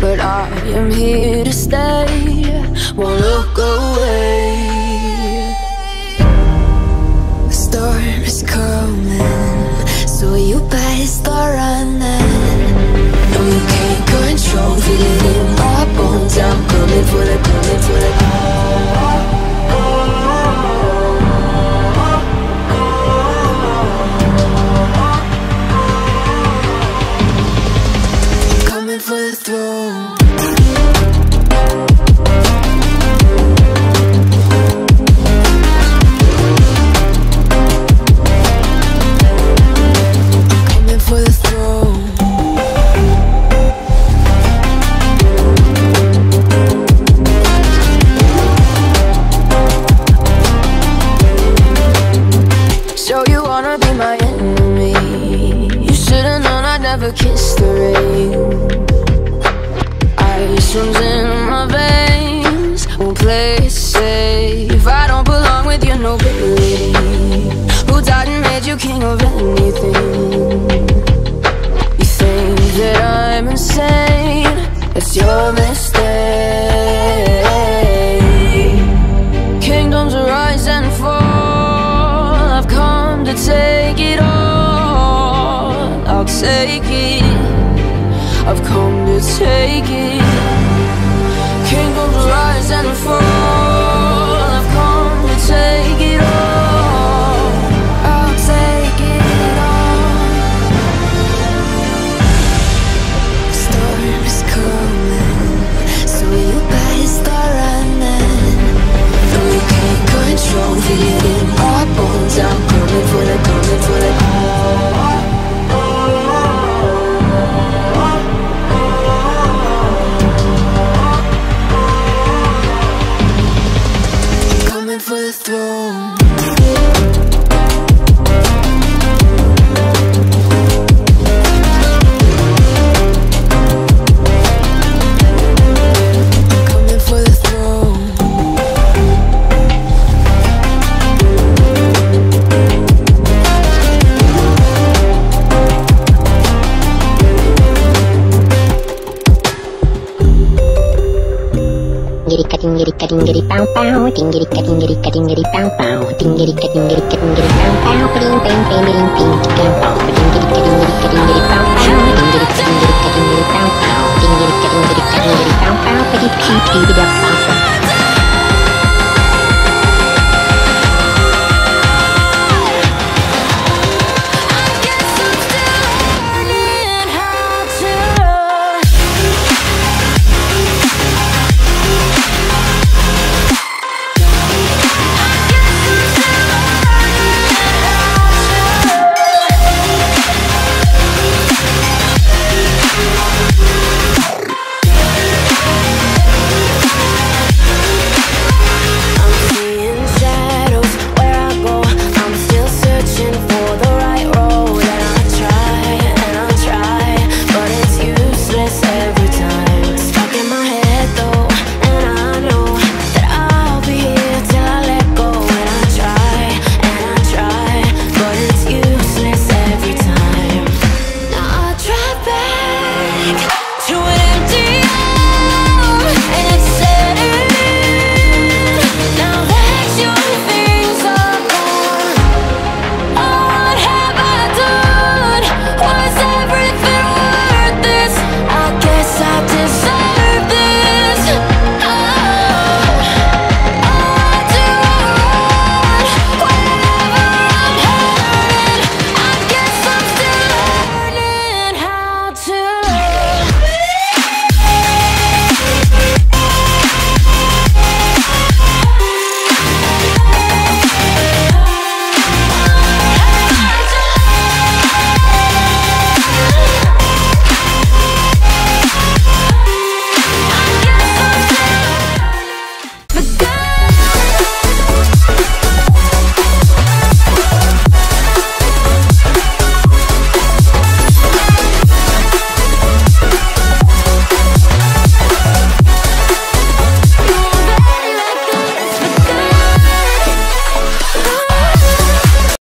But I am here to stay, won't look away. Coming take it. katinggiri katinggiri pau pau tinggiri katinggiri katinggiri pau pau tinggiri katinggiri katinggiri pau pau ping ping ping ping ping ping pau tinggiri